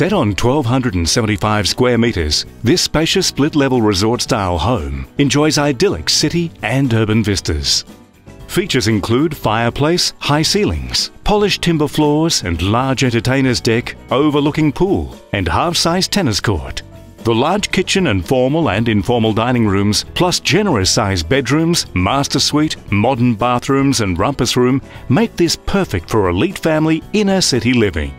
Set on 1,275 square metres, this spacious split level resort style home enjoys idyllic city and urban vistas. Features include fireplace, high ceilings, polished timber floors and large entertainer's deck overlooking pool and half-size tennis court. The large kitchen and formal and informal dining rooms, plus generous sized bedrooms, master suite, modern bathrooms and rumpus room make this perfect for elite family inner city living.